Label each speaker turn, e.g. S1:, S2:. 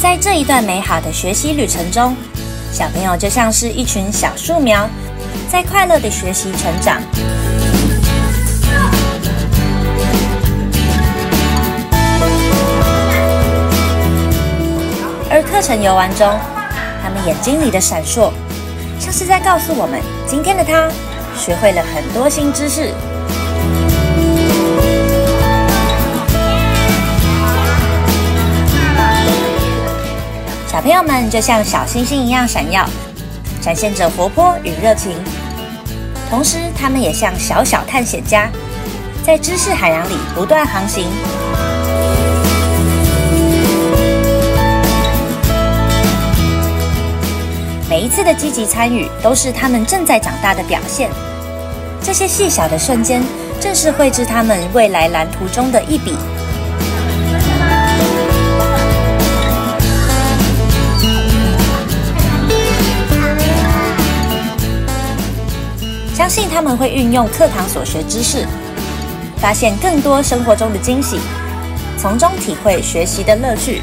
S1: 在这一段美好的学习旅程中，小朋友就像是一群小树苗，在快乐的学习成长。而课程游玩中，他们眼睛里的闪烁，像是在告诉我们，今天的他学会了很多新知识。小朋友们就像小星星一样闪耀，展现着活泼与热情。同时，他们也像小小探险家，在知识海洋里不断航行。每一次的积极参与，都是他们正在长大的表现。这些细小的瞬间，正是绘制他们未来蓝图中的一笔。相信他们会运用课堂所学知识，发现更多生活中的惊喜，从中体会学习的乐趣。